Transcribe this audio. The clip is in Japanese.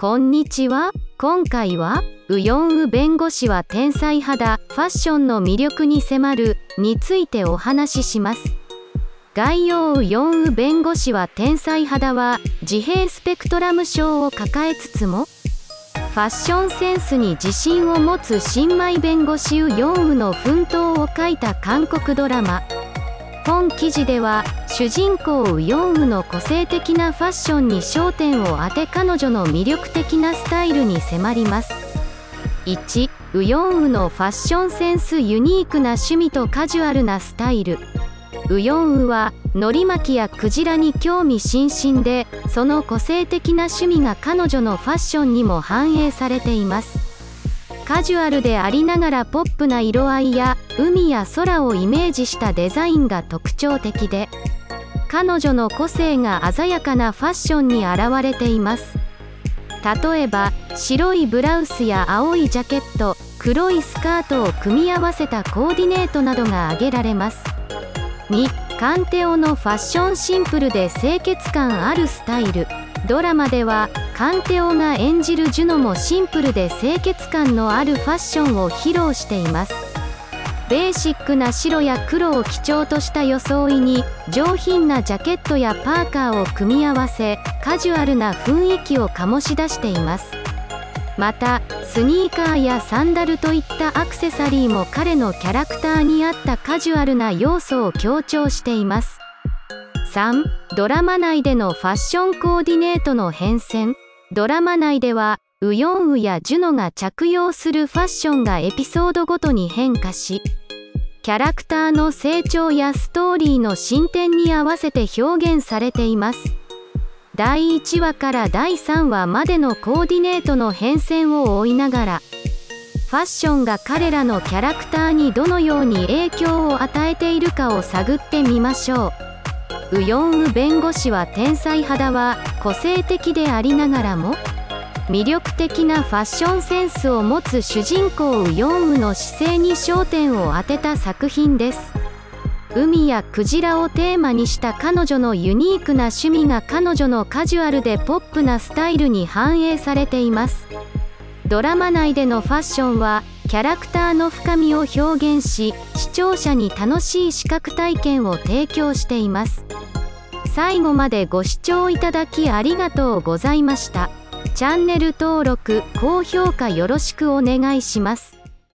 こんにちは。今回は、ウヨンウ弁護士は天才派だ、ファッションの魅力に迫る、についてお話しします。概要ウヨンウ弁護士は天才派だは、自閉スペクトラム症を抱えつつも、ファッションセンスに自信を持つ新米弁護士ウヨンウの奮闘を書いた韓国ドラマ。本記事では主人公ウヨンウの個性的なファッションに焦点を当て彼女の魅力的なスタイルに迫ります。1ウヨンウのファッションセンスユニークな趣味とカジュアルなスタイル。ウヨンウはのり巻きやクジラに興味津々でその個性的な趣味が彼女のファッションにも反映されています。カジュアルでありながらポップな色合いや海や空をイメージしたデザインが特徴的で彼女の個性が鮮やかなファッションに現れています。例えば白いブラウスや青いジャケット黒いスカートを組み合わせたコーディネートなどが挙げられます。2カンテオのファッションシンプルで清潔感あるスタイル。ドラマではカンテオが演じるジュノもシンプルで清潔感のあるファッションを披露しています。ベーシックな白や黒を基調とした装いに上品なジャケットやパーカーを組み合わせカジュアルな雰囲気を醸し出しています。またスニーカーやサンダルといったアクセサリーも彼のキャラクターに合ったカジュアルな要素を強調しています。3ドラマ内でのファッションコーディネートの変遷。ドラマ内ではウヨンウやジュノが着用するファッションがエピソードごとに変化しキャラクターの成長やストーリーの進展に合わせて表現されています第1話から第3話までのコーディネートの変遷を追いながらファッションが彼らのキャラクターにどのように影響を与えているかを探ってみましょう。ウヨンウ弁護士は天才肌は個性的でありながらも魅力的なファッションセンスを持つ主人公ウヨンウの姿勢に焦点を当てた作品です。海やクジラをテーマにした彼女のユニークな趣味が彼女のカジュアルでポップなスタイルに反映されています。ドラマ内でのファッションはキャラクターの深みを表現し視聴者に楽しい視覚体験を提供しています。最後までご視聴いただきありがとうございました。チャンネル登録高評価よろしくお願いします。